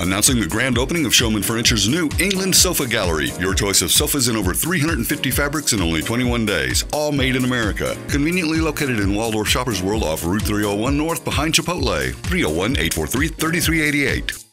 Announcing the grand opening of Showman Furniture's new England Sofa Gallery. Your choice of sofas in over 350 fabrics in only 21 days. All made in America. Conveniently located in Waldorf Shoppers World off Route 301 North behind Chipotle. 301 843 3388.